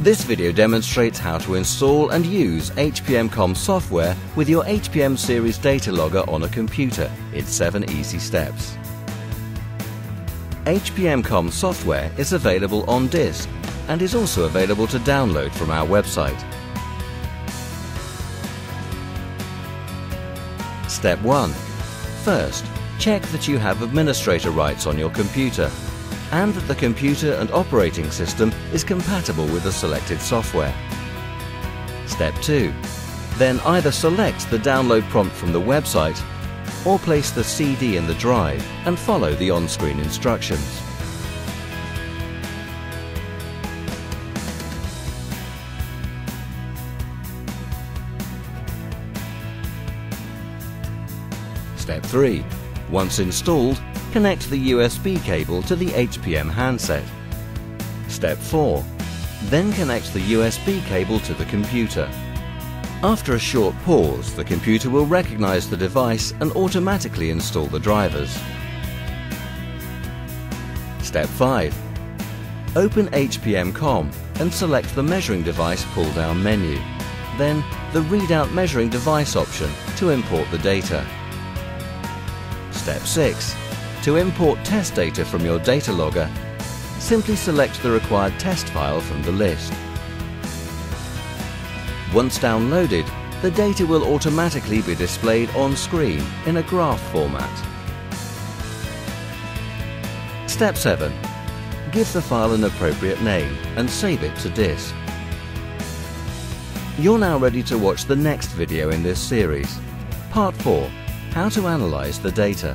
This video demonstrates how to install and use HPMComm software with your HPM series data logger on a computer in 7 easy steps. HPMComm software is available on disk and is also available to download from our website. Step 1. First, check that you have administrator rights on your computer and that the computer and operating system is compatible with the selected software. Step 2. Then either select the download prompt from the website or place the CD in the drive and follow the on-screen instructions. Step 3. Once installed, connect the USB cable to the HPM handset. Step 4. Then connect the USB cable to the computer. After a short pause, the computer will recognize the device and automatically install the drivers. Step 5. Open HPMComm and select the measuring device pull-down menu. Then the readout measuring device option to import the data. Step 6. To import test data from your data logger, simply select the required test file from the list. Once downloaded, the data will automatically be displayed on screen in a graph format. Step 7. Give the file an appropriate name and save it to disk. You're now ready to watch the next video in this series, Part 4, How to Analyze the Data.